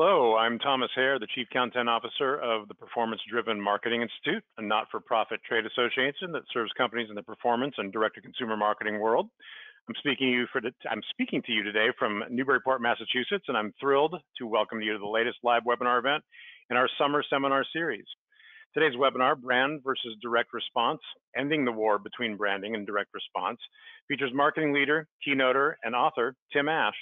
Hello, I'm Thomas Haire, the Chief Content Officer of the Performance Driven Marketing Institute, a not-for-profit trade association that serves companies in the performance and direct-to-consumer marketing world. I'm speaking, you for I'm speaking to you today from Newburyport, Massachusetts, and I'm thrilled to welcome you to the latest live webinar event in our summer seminar series. Today's webinar, Brand versus Direct Response, Ending the War Between Branding and Direct Response, features marketing leader, keynoter, and author Tim Ash.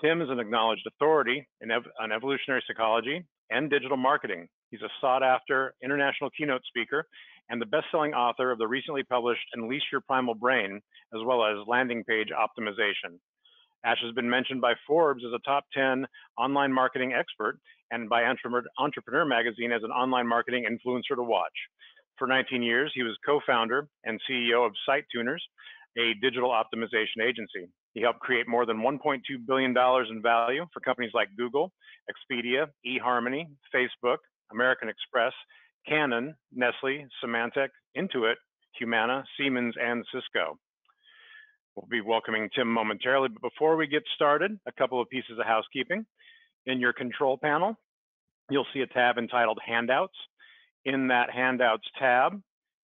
Tim is an acknowledged authority ev on evolutionary psychology and digital marketing. He's a sought after international keynote speaker and the best-selling author of the recently published Unleash Your Primal Brain, as well as Landing Page Optimization. Ash has been mentioned by Forbes as a top 10 online marketing expert and by Entrepreneur Magazine as an online marketing influencer to watch. For 19 years, he was co-founder and CEO of Site Tuners, a digital optimization agency. He helped create more than $1.2 billion in value for companies like Google, Expedia, eHarmony, Facebook, American Express, Canon, Nestle, Symantec, Intuit, Humana, Siemens, and Cisco. We'll be welcoming Tim momentarily, but before we get started, a couple of pieces of housekeeping. In your control panel, you'll see a tab entitled Handouts. In that Handouts tab,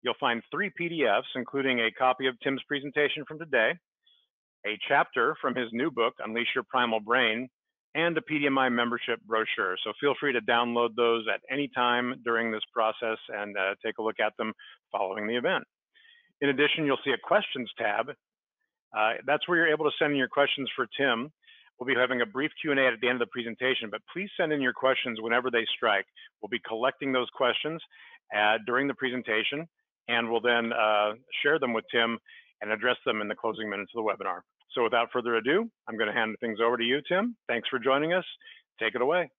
you'll find three PDFs, including a copy of Tim's presentation from today, a chapter from his new book, Unleash Your Primal Brain, and a PDMI membership brochure. So feel free to download those at any time during this process and uh, take a look at them following the event. In addition, you'll see a questions tab. Uh, that's where you're able to send in your questions for Tim. We'll be having a brief Q&A at the end of the presentation, but please send in your questions whenever they strike. We'll be collecting those questions uh, during the presentation, and we'll then uh, share them with Tim and address them in the closing minutes of the webinar. So without further ado, I'm going to hand things over to you, Tim. Thanks for joining us. Take it away.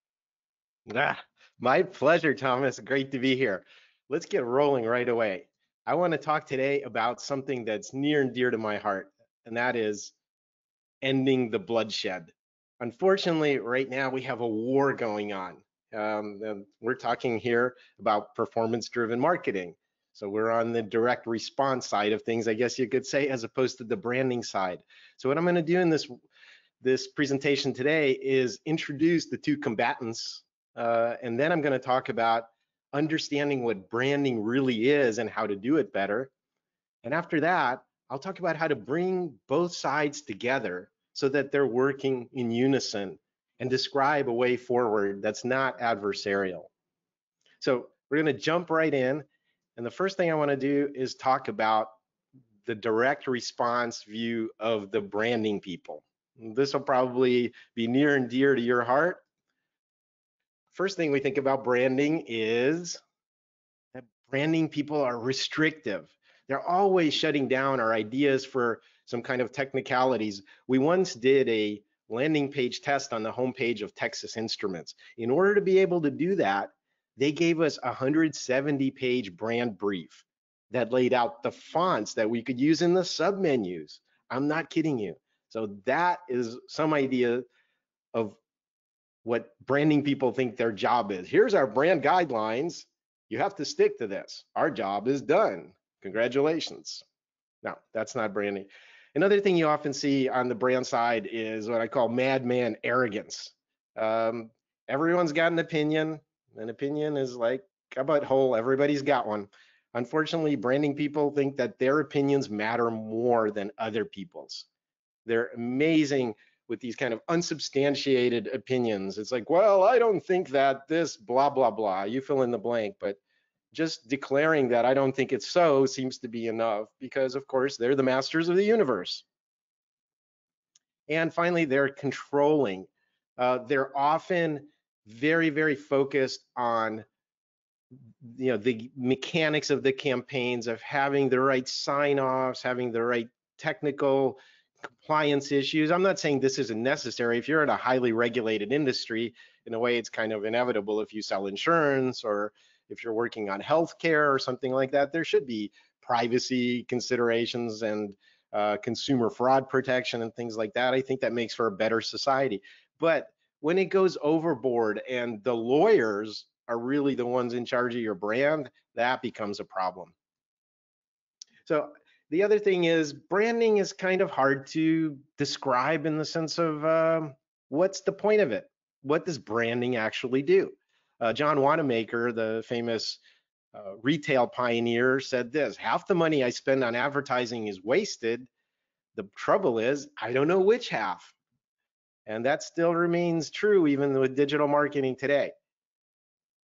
Ah, my pleasure, Thomas. Great to be here. Let's get rolling right away. I want to talk today about something that's near and dear to my heart, and that is ending the bloodshed. Unfortunately, right now we have a war going on. Um, we're talking here about performance driven marketing. So we're on the direct response side of things, I guess you could say, as opposed to the branding side. So what I'm going to do in this this presentation today is introduce the two combatants, uh, and then I'm going to talk about understanding what branding really is and how to do it better. And after that, I'll talk about how to bring both sides together so that they're working in unison and describe a way forward that's not adversarial. So we're going to jump right in and the first thing I want to do is talk about the direct response view of the branding people. This will probably be near and dear to your heart. First thing we think about branding is that branding people are restrictive. They're always shutting down our ideas for some kind of technicalities. We once did a landing page test on the homepage of Texas Instruments. In order to be able to do that, they gave us a 170 page brand brief that laid out the fonts that we could use in the submenus. I'm not kidding you. So that is some idea of what branding people think their job is. Here's our brand guidelines. You have to stick to this. Our job is done. Congratulations. No, that's not branding. Another thing you often see on the brand side is what I call madman arrogance. Um, everyone's got an opinion. An opinion is like a butthole. Everybody's got one. Unfortunately, branding people think that their opinions matter more than other people's. They're amazing with these kind of unsubstantiated opinions. It's like, well, I don't think that this blah, blah, blah. You fill in the blank, but just declaring that I don't think it's so seems to be enough because, of course, they're the masters of the universe. And finally, they're controlling. Uh, they're often very, very focused on you know the mechanics of the campaigns of having the right sign-offs, having the right technical compliance issues. I'm not saying this isn't necessary. If you're in a highly regulated industry, in a way, it's kind of inevitable if you sell insurance or if you're working on healthcare or something like that, there should be privacy considerations and uh, consumer fraud protection and things like that. I think that makes for a better society. But when it goes overboard and the lawyers are really the ones in charge of your brand, that becomes a problem. So the other thing is branding is kind of hard to describe in the sense of um, what's the point of it? what does branding actually do? Uh, John Wanamaker, the famous uh, retail pioneer, said this, half the money I spend on advertising is wasted. The trouble is, I don't know which half. And that still remains true even with digital marketing today.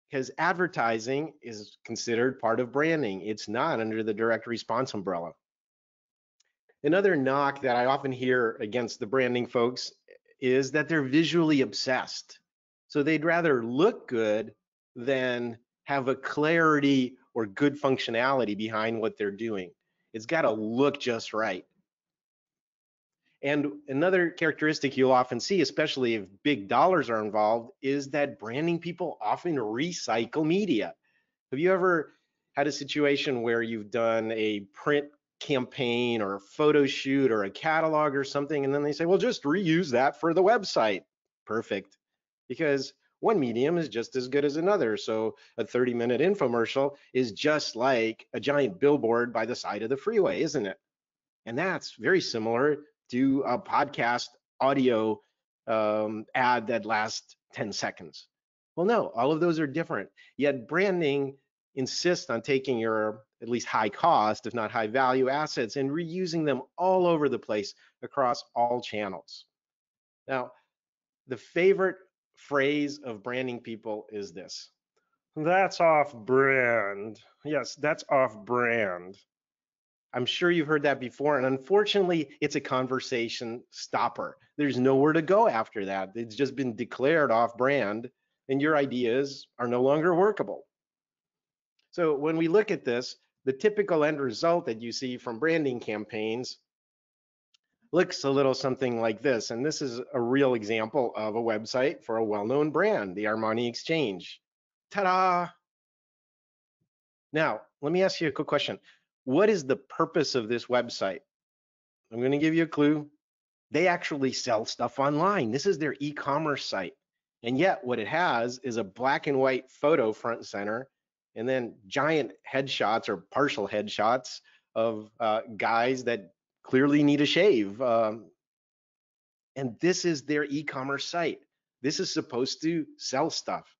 Because advertising is considered part of branding. It's not under the direct response umbrella. Another knock that I often hear against the branding folks is that they're visually obsessed. So they'd rather look good than have a clarity or good functionality behind what they're doing. It's got to look just right. And another characteristic you'll often see, especially if big dollars are involved, is that branding people often recycle media. Have you ever had a situation where you've done a print campaign or a photo shoot or a catalog or something, and then they say, well, just reuse that for the website. Perfect. Because one medium is just as good as another. So a 30 minute infomercial is just like a giant billboard by the side of the freeway, isn't it? And that's very similar to a podcast audio um, ad that lasts 10 seconds. Well, no, all of those are different. Yet branding insists on taking your at least high cost, if not high value assets and reusing them all over the place across all channels. Now, the favorite phrase of branding people is this. That's off brand. Yes, that's off brand. I'm sure you've heard that before. And unfortunately, it's a conversation stopper. There's nowhere to go after that. It's just been declared off brand, and your ideas are no longer workable. So when we look at this, the typical end result that you see from branding campaigns looks a little something like this. And this is a real example of a website for a well-known brand, the Armani Exchange. Ta-da! Now, let me ask you a quick question. What is the purpose of this website? I'm going to give you a clue. They actually sell stuff online. This is their e-commerce site. And yet what it has is a black and white photo front and center and then giant headshots or partial headshots of uh, guys that clearly need a shave. Um, and this is their e-commerce site. This is supposed to sell stuff.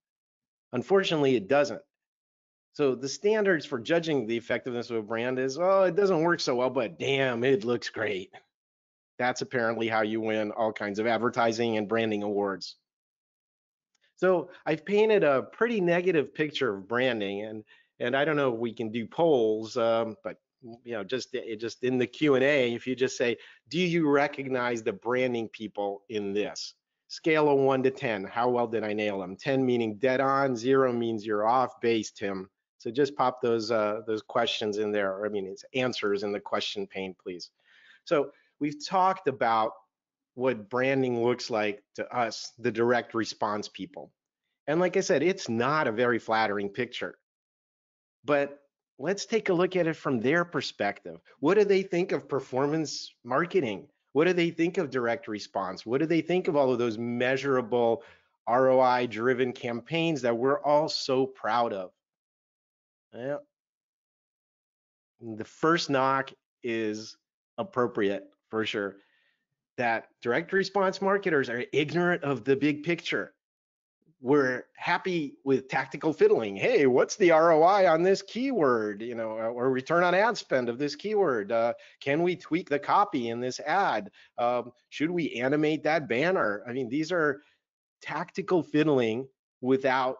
Unfortunately, it doesn't. So the standards for judging the effectiveness of a brand is, oh, it doesn't work so well, but damn, it looks great. That's apparently how you win all kinds of advertising and branding awards. So I've painted a pretty negative picture of branding, and and I don't know if we can do polls, um, but you know, just just in the Q and A, if you just say, do you recognize the branding people in this? Scale of one to ten, how well did I nail them? Ten meaning dead on, zero means you're off base, Tim. So just pop those uh, those questions in there, or I mean, it's answers in the question pane, please. So we've talked about what branding looks like to us, the direct response people. And like I said, it's not a very flattering picture. But let's take a look at it from their perspective. What do they think of performance marketing? What do they think of direct response? What do they think of all of those measurable ROI driven campaigns that we're all so proud of? Well, the first knock is appropriate for sure that direct response marketers are ignorant of the big picture. We're happy with tactical fiddling. Hey, what's the ROI on this keyword? You know, or return on ad spend of this keyword? Uh, can we tweak the copy in this ad? Um, should we animate that banner? I mean, these are tactical fiddling without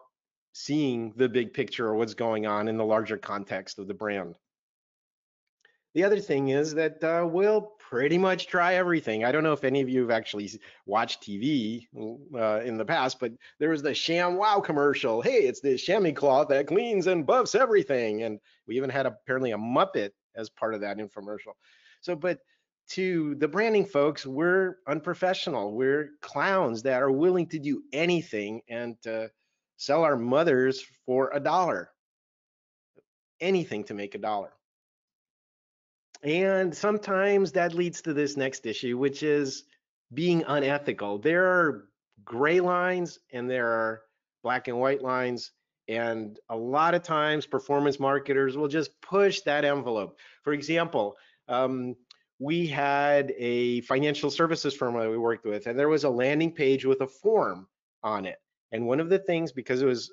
seeing the big picture or what's going on in the larger context of the brand. The other thing is that uh, we'll pretty much try everything. I don't know if any of you have actually watched TV uh, in the past, but there was the ShamWow commercial. Hey, it's the chamois cloth that cleans and buffs everything. And we even had apparently a Muppet as part of that infomercial. So, but to the branding folks, we're unprofessional. We're clowns that are willing to do anything and uh, sell our mothers for a dollar. Anything to make a dollar. And sometimes that leads to this next issue, which is being unethical. There are gray lines and there are black and white lines. And a lot of times performance marketers will just push that envelope. For example, um, we had a financial services firm that we worked with, and there was a landing page with a form. on it. And one of the things, because it was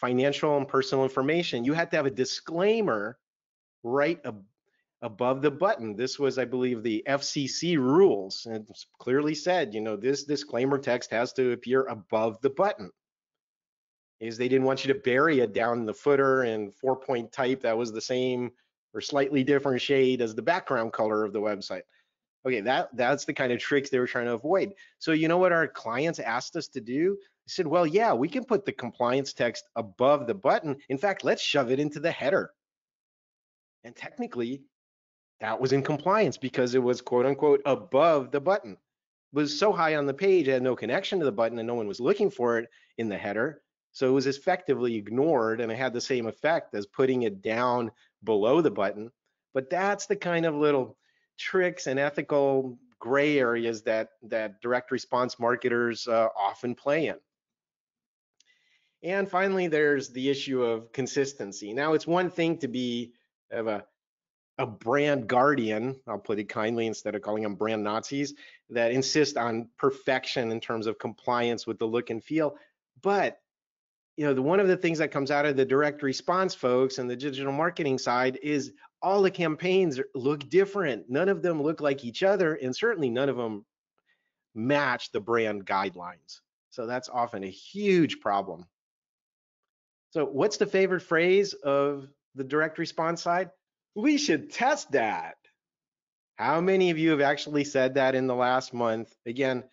financial and personal information, you had to have a disclaimer right ab above the button. This was, I believe, the FCC rules. And clearly said, you know, this disclaimer text has to appear above the button. Is they didn't want you to bury it down the footer and four point type that was the same or slightly different shade as the background color of the website. Okay, that that's the kind of tricks they were trying to avoid. So you know what our clients asked us to do? They said, well, yeah, we can put the compliance text above the button. In fact, let's shove it into the header. And technically, that was in compliance because it was quote unquote above the button. It was so high on the page, it had no connection to the button and no one was looking for it in the header. So it was effectively ignored and it had the same effect as putting it down below the button. But that's the kind of little tricks and ethical gray areas that, that direct response marketers uh, often play in. And finally, there's the issue of consistency. Now, it's one thing to be of a a brand guardian, I'll put it kindly instead of calling them brand Nazis, that insist on perfection in terms of compliance with the look and feel. But you know, the, one of the things that comes out of the direct response folks and the digital marketing side is all the campaigns look different. None of them look like each other, and certainly none of them match the brand guidelines. So that's often a huge problem. So what's the favorite phrase of the direct response side? We should test that. How many of you have actually said that in the last month? Again,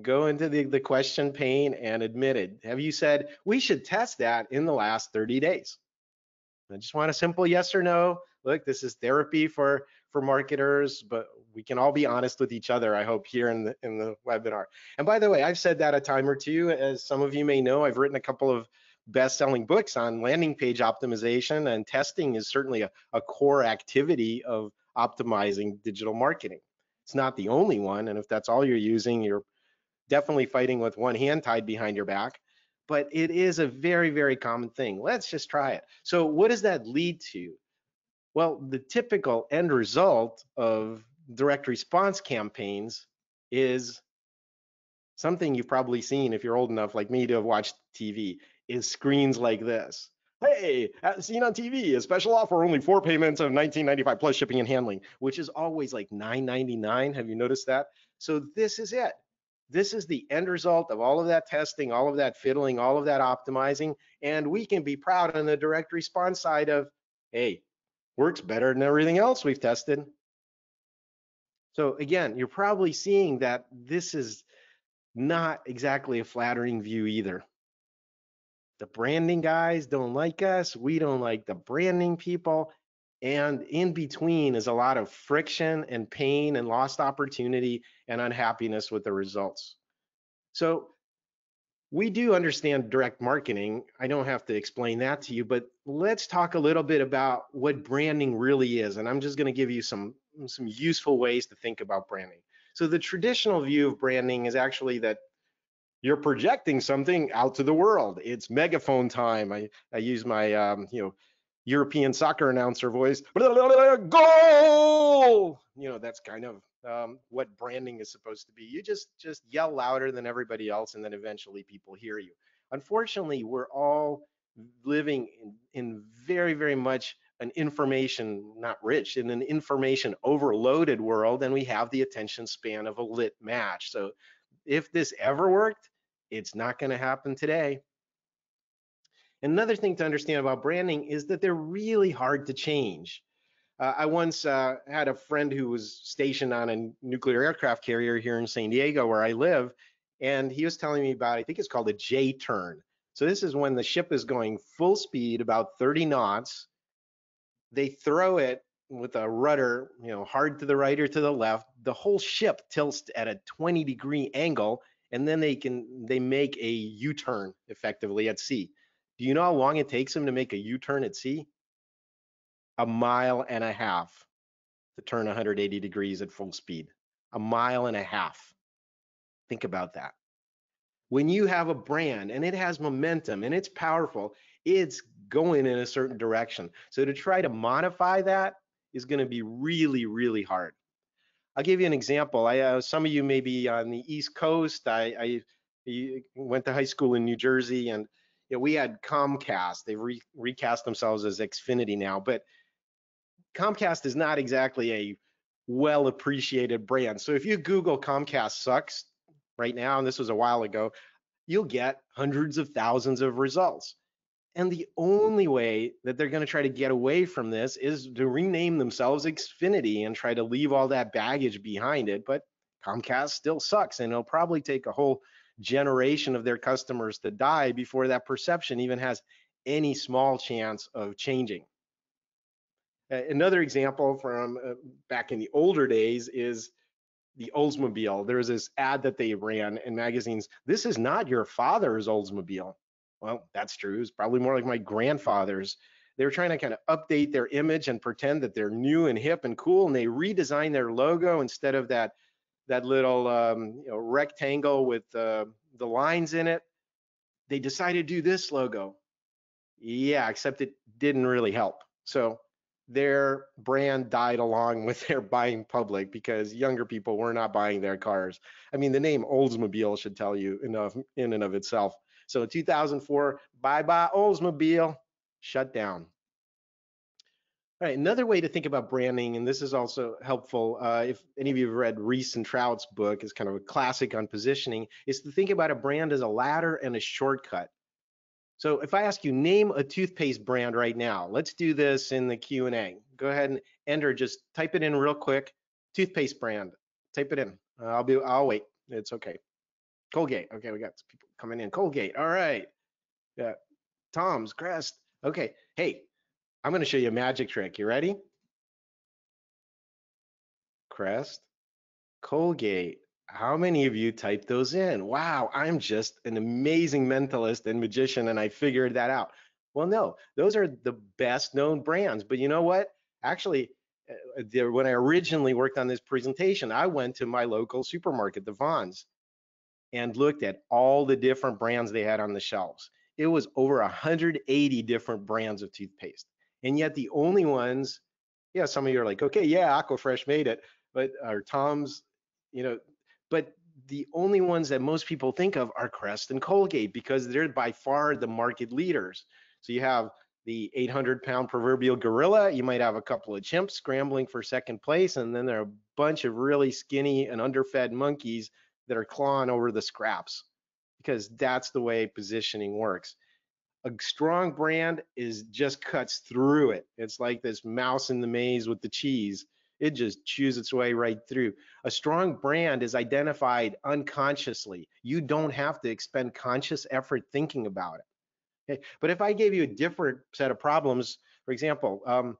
go into the, the question pane and admit it. Have you said, we should test that in the last 30 days? I just want a simple yes or no. Look, this is therapy for, for marketers, but we can all be honest with each other, I hope, here in the, in the webinar. And by the way, I've said that a time or two. As some of you may know, I've written a couple of best-selling books on landing page optimization and testing is certainly a, a core activity of optimizing digital marketing. It's not the only one, and if that's all you're using, you're definitely fighting with one hand tied behind your back, but it is a very, very common thing. Let's just try it. So what does that lead to? Well, the typical end result of direct response campaigns is something you've probably seen if you're old enough like me to have watched TV is screens like this. Hey, seen on TV, a special offer, only four payments of 19.95 plus shipping and handling, which is always like 9.99. Have you noticed that? So this is it. This is the end result of all of that testing, all of that fiddling, all of that optimizing, and we can be proud on the direct response side of, hey, works better than everything else we've tested. So again, you're probably seeing that this is not exactly a flattering view either. The branding guys don't like us. We don't like the branding people. And in between is a lot of friction and pain and lost opportunity and unhappiness with the results. So we do understand direct marketing. I don't have to explain that to you, but let's talk a little bit about what branding really is. And I'm just going to give you some, some useful ways to think about branding. So the traditional view of branding is actually that you're projecting something out to the world. It's megaphone time. I, I use my um, you know European soccer announcer voice. Goal! You know that's kind of um, what branding is supposed to be. You just just yell louder than everybody else, and then eventually people hear you. Unfortunately, we're all living in, in very very much an information not rich in an information overloaded world and we have the attention span of a lit match so if this ever worked, it's not going to happen today. Another thing to understand about branding is that they're really hard to change. Uh, I once uh, had a friend who was stationed on a nuclear aircraft carrier here in San Diego, where I live, and he was telling me about, I think it's called a J turn. So this is when the ship is going full speed, about 30 knots. They throw it with a rudder, you know, hard to the right or to the left, the whole ship tilts at a 20 degree angle, and then they can they make a U-turn effectively at sea. Do you know how long it takes them to make a U-turn at sea? A mile and a half to turn 180 degrees at full speed. A mile and a half. Think about that. When you have a brand and it has momentum and it's powerful, it's going in a certain direction. So to try to modify that is going to be really, really hard. I'll give you an example. I, uh, some of you may be on the East Coast. I, I went to high school in New Jersey and you know, we had Comcast. They've re recast themselves as Xfinity now, but Comcast is not exactly a well appreciated brand. So if you Google Comcast sucks right now, and this was a while ago, you'll get hundreds of thousands of results. And the only way that they're going to try to get away from this is to rename themselves Xfinity and try to leave all that baggage behind it. But Comcast still sucks, and it'll probably take a whole generation of their customers to die before that perception even has any small chance of changing. Another example from uh, back in the older days is the Oldsmobile. There was this ad that they ran in magazines. This is not your father's Oldsmobile. Well, that's true. It's probably more like my grandfather's. They were trying to kind of update their image and pretend that they're new and hip and cool, and they redesigned their logo instead of that that little um, you know, rectangle with uh, the lines in it. They decided to do this logo. Yeah, except it didn't really help. So their brand died along with their buying public because younger people were not buying their cars. I mean, the name Oldsmobile should tell you enough in and of itself. So 2004, bye bye Oldsmobile, shut down. All right, another way to think about branding, and this is also helpful uh, if any of you have read Ries and Trout's book, is kind of a classic on positioning, is to think about a brand as a ladder and a shortcut. So if I ask you name a toothpaste brand right now, let's do this in the Q&A. Go ahead and enter, just type it in real quick. Toothpaste brand, type it in. I'll be, I'll wait. It's okay. Colgate. Okay, we got people coming in. Colgate. All right. Yeah. Tom's Crest. Okay. Hey, I'm going to show you a magic trick. You ready? Crest, Colgate, how many of you typed those in? Wow, I'm just an amazing mentalist and magician, and I figured that out. Well, no, those are the best known brands. But you know what? Actually, uh, when I originally worked on this presentation, I went to my local supermarket, the Vons, and looked at all the different brands they had on the shelves. It was over 180 different brands of toothpaste. And yet the only ones, yeah, some of you are like, okay, yeah, Aquafresh made it, but or Tom's, you know, but the only ones that most people think of are Crest and Colgate because they're by far the market leaders. So you have the 800 pound proverbial gorilla, you might have a couple of chimps scrambling for second place, and then there are a bunch of really skinny and underfed monkeys that are clawing over the scraps because that's the way positioning works. A strong brand is just cuts through it. It's like this mouse in the maze with the cheese it just chews its way right through. A strong brand is identified unconsciously. You don't have to expend conscious effort thinking about it. Okay? But if I gave you a different set of problems, for example, um,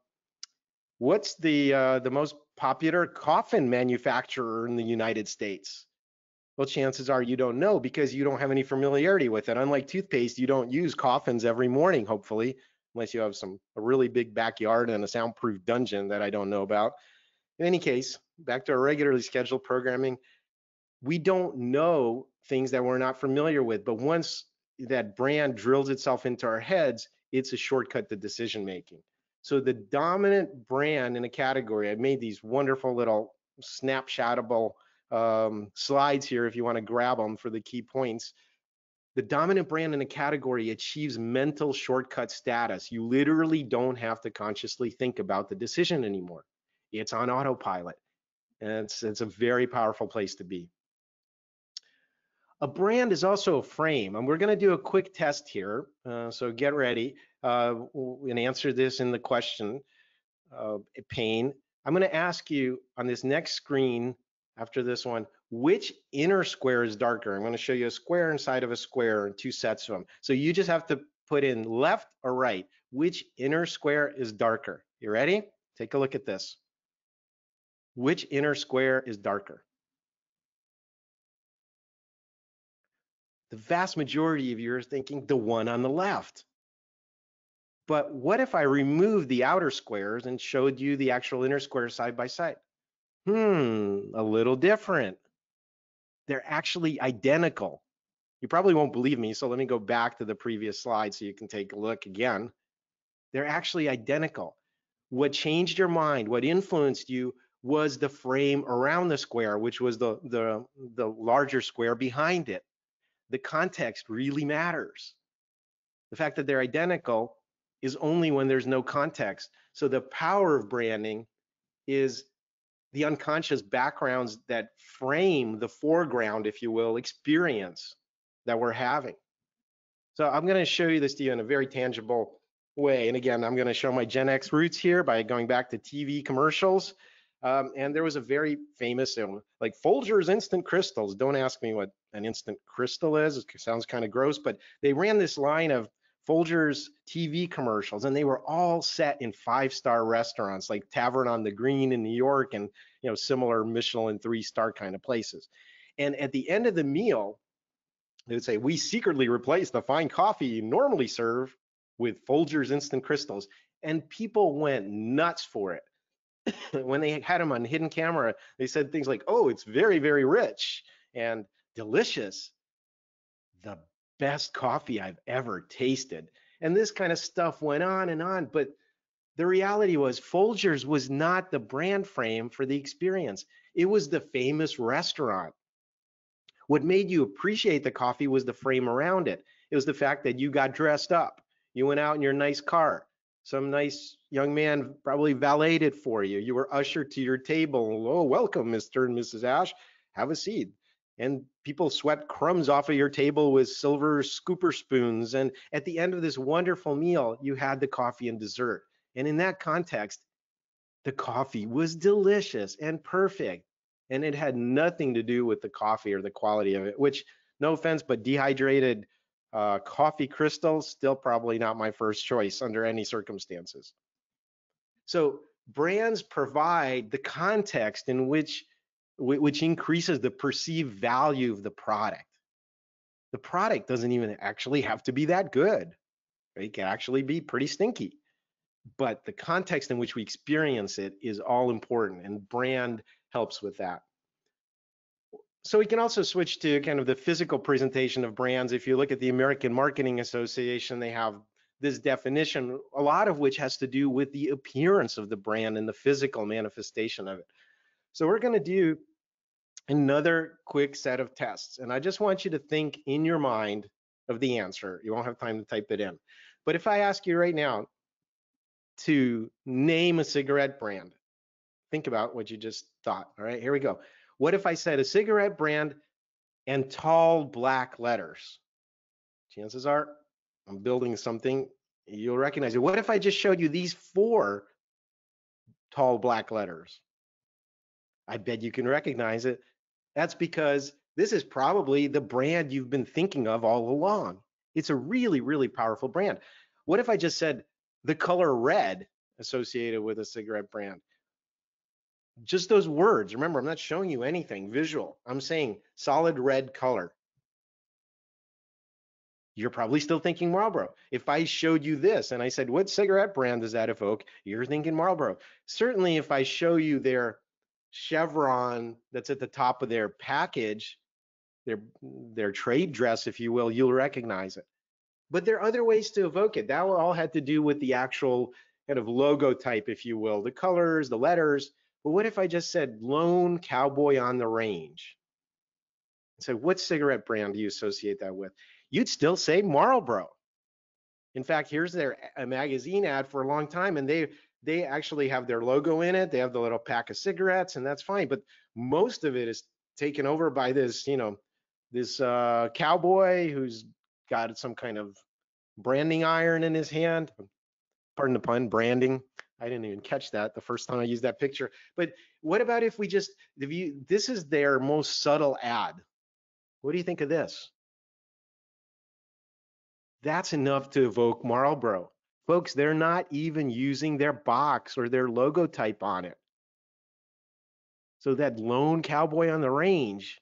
what's the uh, the most popular coffin manufacturer in the United States? Well, chances are you don't know because you don't have any familiarity with it. Unlike toothpaste, you don't use coffins every morning, hopefully, unless you have some a really big backyard and a soundproof dungeon that I don't know about. In any case, back to our regularly scheduled programming, we don't know things that we're not familiar with, but once that brand drills itself into our heads, it's a shortcut to decision making. So the dominant brand in a category, I've made these wonderful little snapshotable um, slides here if you want to grab them for the key points. The dominant brand in a category achieves mental shortcut status. You literally don't have to consciously think about the decision anymore. It's on autopilot. And it's, it's a very powerful place to be. A brand is also a frame, and we're going to do a quick test here. Uh, so get ready uh, and answer this in the question uh, pane. I'm going to ask you on this next screen after this one, which inner square is darker? I'm going to show you a square inside of a square and two sets of them. So you just have to put in left or right. Which inner square is darker? You ready? Take a look at this. Which inner square is darker? The vast majority of you are thinking the one on the left. But what if I removed the outer squares and showed you the actual inner squares side by side? Hmm, a little different. They're actually identical. You probably won't believe me, so let me go back to the previous slide so you can take a look again. They're actually identical. What changed your mind, what influenced you was the frame around the square, which was the, the, the larger square behind it. the context really matters. The fact that they're identical is only when there's no context. So the power of branding is the unconscious backgrounds that frame the foreground, if you will, experience that we're having. So I'm going to show you this to you in a very tangible way. And again, I'm going to show my Gen X roots here by going back to TV commercials. Um, and there was a very famous, you know, like Folgers instant crystals. Don't ask me what an instant crystal is. It sounds kind of gross, but they ran this line of Folgers TV commercials, and they were all set in five-star restaurants like Tavern on the Green in New York, and you know similar Michelin three-star kind of places. And at the end of the meal, they would say, "We secretly replace the fine coffee you normally serve with Folgers instant crystals," and people went nuts for it. when they had them on hidden camera, they said things like, "Oh, it's very, very rich and delicious." The best coffee I've ever tasted. And this kind of stuff went on and on. But the reality was, Folgers was not the brand frame for the experience, it was the famous restaurant. What made you appreciate the coffee was the frame around it. It was the fact that you got dressed up, you went out in your nice car. Some nice young man probably valeted for you. You were ushered to your table. Oh, welcome, Mr. and Mrs. Ash. Have a seat and people swept crumbs off of your table with silver scooper spoons. And at the end of this wonderful meal, you had the coffee and dessert. And in that context, the coffee was delicious and perfect. And it had nothing to do with the coffee or the quality of it, which, no offense, but dehydrated uh, coffee crystals, still probably not my first choice under any circumstances. So brands provide the context in which which increases the perceived value of the product. The product doesn't even actually have to be that good. It can actually be pretty stinky. But the context in which we experience it is all important, and brand helps with that. So we can also switch to kind of the physical presentation of brands. If you look at the American Marketing Association, they have this definition, a lot of which has to do with the appearance of the brand and the physical manifestation of it. So we're going to do another quick set of tests. And I just want you to think in your mind of the answer. You won't have time to type it in. But if I ask you right now to name a cigarette brand, think about what you just thought. All right, here we go. What if I said a cigarette brand and tall black letters? Chances are I'm building something you'll recognize it. What if I just showed you these four tall black letters? I bet you can recognize it. That's because this is probably the brand you've been thinking of all along. It's a really, really powerful brand. What if I just said the color red associated with a cigarette brand? Just those words. Remember, I'm not showing you anything visual. I'm saying solid red color. You're probably still thinking Marlboro. If I showed you this and I said, what cigarette brand does that evoke? You're thinking Marlboro. Certainly, if I show you their chevron that's at the top of their package, their mm, their trade dress, if you will, you'll recognize it. But there are other ways to evoke it. That all had to do with the actual kind of logo type, if you will, the colors, the letters. But what if I just said lone cowboy on the range? So what cigarette brand do you associate that with? You'd still say Marlboro. In fact, here's their a magazine ad for a long time, and they they actually have their logo in it. They have the little pack of cigarettes, and that's fine. But most of it is taken over by this, you know, this uh, cowboy who's got some kind of branding iron in his hand. Pardon the pun, branding. I didn't even catch that the first time I used that picture. But what about if we just, if you, this is their most subtle ad. What do you think of this? That's enough to evoke Marlboro. Folks, they're not even using their box or their logo type on it. So that lone cowboy on the range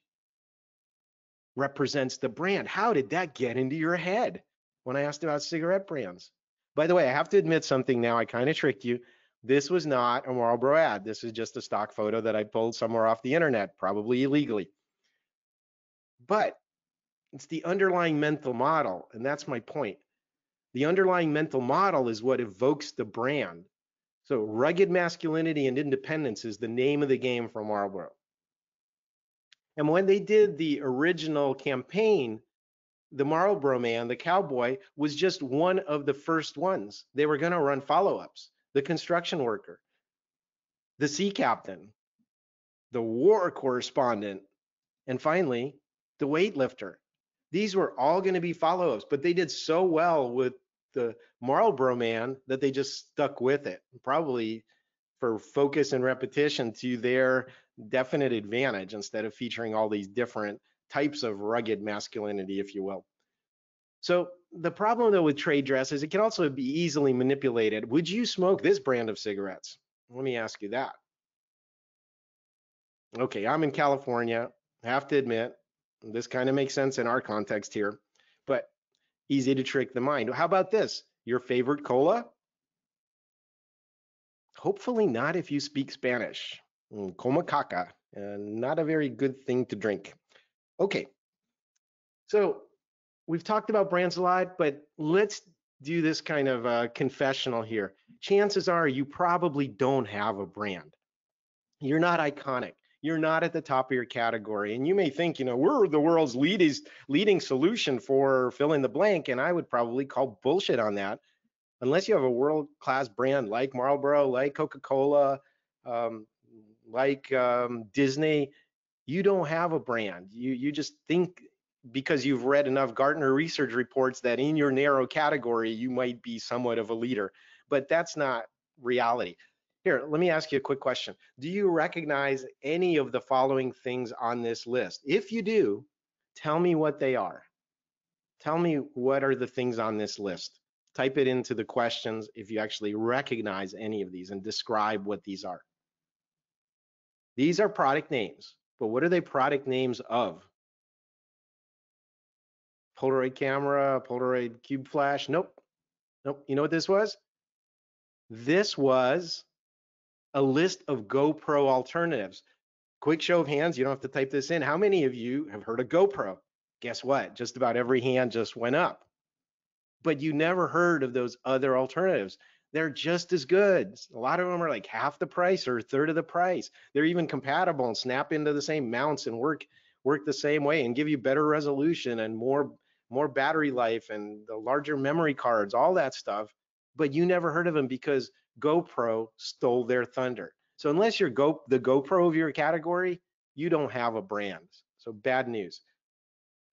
represents the brand. How did that get into your head when I asked about cigarette brands? By the way, I have to admit something now. I kind of tricked you. This was not a Marlboro ad. This is just a stock photo that I pulled somewhere off the internet, probably illegally. But it's the underlying mental model, and that's my point. The underlying mental model is what evokes the brand. So rugged masculinity and independence is the name of the game for Marlboro. And when they did the original campaign, the Marlboro man, the cowboy, was just one of the first ones. They were going to run follow ups. The construction worker, the sea captain, the war correspondent, and finally, the weightlifter. These were all going to be follow ups, but they did so well with the Marlboro man that they just stuck with it, probably for focus and repetition to their definite advantage instead of featuring all these different types of rugged masculinity, if you will. So the problem though with trade dress is it can also be easily manipulated. Would you smoke this brand of cigarettes? Let me ask you that. Okay, I'm in California. I have to admit, this kind of makes sense in our context here, easy to trick the mind. How about this? Your favorite cola? Hopefully not if you speak Spanish. Mm, Coma caca, uh, not a very good thing to drink. Okay, so we've talked about brands a lot, but let's do this kind of uh, confessional here. Chances are you probably don't have a brand. You're not iconic. You're not at the top of your category. And you may think, you know, we're the world's leading, leading solution for fill in the blank. And I would probably call bullshit on that. Unless you have a world class brand like Marlboro, like Coca Cola, um, like um, Disney, you don't have a brand. You, you just think because you've read enough Gartner research reports that in your narrow category, you might be somewhat of a leader, but that's not reality. Here, let me ask you a quick question. Do you recognize any of the following things on this list? If you do, tell me what they are. Tell me what are the things on this list. Type it into the questions if you actually recognize any of these and describe what these are. These are product names, but what are they product names of? Polaroid camera, Polaroid cube flash. Nope. Nope. You know what this was? This was a list of GoPro alternatives. Quick show of hands, you don't have to type this in. How many of you have heard of GoPro? Guess what? Just about every hand just went up. But you never heard of those other alternatives. They're just as good. A lot of them are like half the price or a third of the price. They're even compatible and snap into the same mounts and work work the same way and give you better resolution and more more battery life and the larger memory cards, all that stuff. But you never heard of them because GoPro stole their thunder. So unless you're Go, the GoPro of your category, you don't have a brand. So bad news.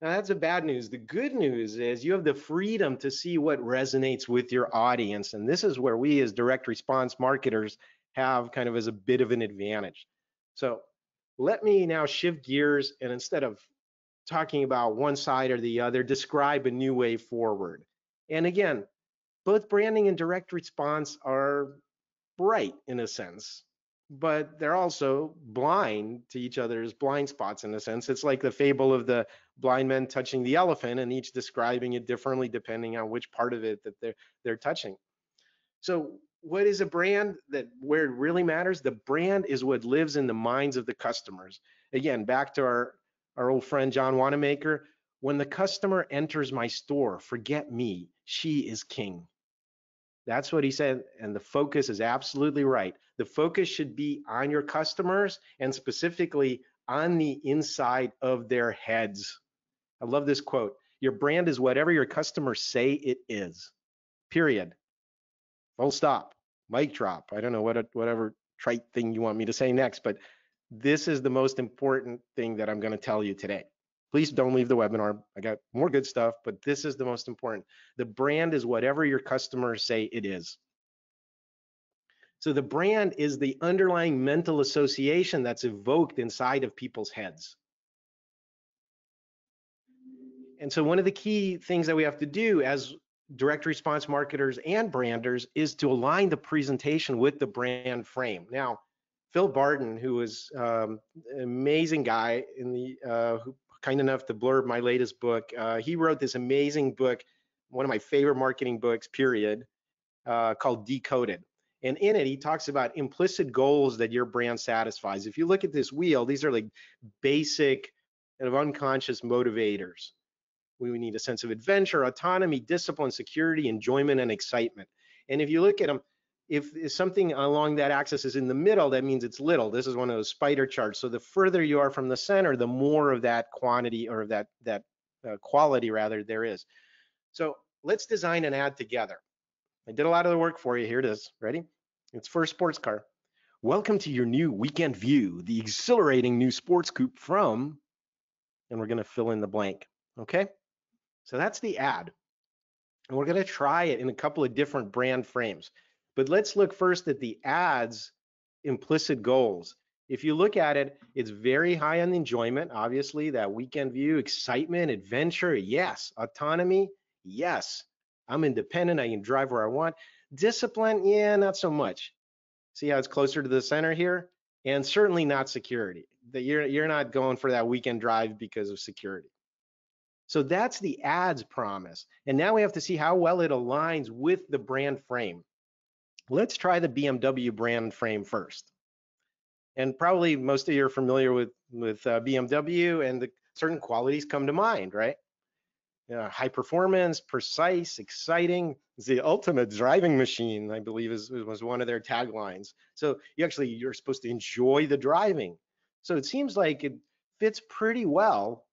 Now that's the bad news. The good news is you have the freedom to see what resonates with your audience. And this is where we as direct response marketers have kind of as a bit of an advantage. So let me now shift gears and instead of talking about one side or the other, describe a new way forward. And again, both branding and direct response are bright in a sense, but they're also blind to each other's blind spots in a sense. It's like the fable of the blind men touching the elephant and each describing it differently depending on which part of it that they're they're touching. So what is a brand that where it really matters? The brand is what lives in the minds of the customers. Again, back to our our old friend John Wanamaker, when the customer enters my store, forget me, she is king. That's what he said, and the focus is absolutely right. The focus should be on your customers and specifically on the inside of their heads. I love this quote. Your brand is whatever your customers say it is. Period. Full stop. Mic drop. I don't know what whatever trite thing you want me to say next, but this is the most important thing that I'm going to tell you today. Please don't leave the webinar. I got more good stuff, but this is the most important. The brand is whatever your customers say it is. So the brand is the underlying mental association that's evoked inside of people's heads. And so one of the key things that we have to do as direct response marketers and branders is to align the presentation with the brand frame. Now, Phil Barden, who was um, an amazing guy in the uh, who kind enough to blurb my latest book. Uh, he wrote this amazing book, one of my favorite marketing books, period, uh, called Decoded. And in it, he talks about implicit goals that your brand satisfies. If you look at this wheel, these are like basic kind of unconscious motivators. We need a sense of adventure, autonomy, discipline, security, enjoyment, and excitement. And if you look at them, if, if something along that axis is in the middle, that means it's little. This is one of those spider charts. So the further you are from the center, the more of that quantity or of that that uh, quality rather there is. So let's design an ad together. I did a lot of the work for you. Here it is. Ready? It's for a sports car. Welcome to your new weekend view, the exhilarating new sports coupe from, and we're going to fill in the blank. Okay. So that's the ad. And we're going to try it in a couple of different brand frames. But let's look first at the ads implicit goals. If you look at it, it's very high on enjoyment, obviously, that weekend view, excitement, adventure, yes. Autonomy, yes. I'm independent, I can drive where I want. Discipline, yeah, not so much. See how it's closer to the center here? And certainly not security. That you're you're not going for that weekend drive because of security. So that's the ads promise. And now we have to see how well it aligns with the brand frame. Let's try the BMW brand frame first. And probably most of you are familiar with, with uh, BMW and the certain qualities come to mind, right? Uh, high performance, precise, exciting, it's the ultimate driving machine, I believe is, was one of their taglines. So you actually, you're supposed to enjoy the driving. So it seems like it fits pretty well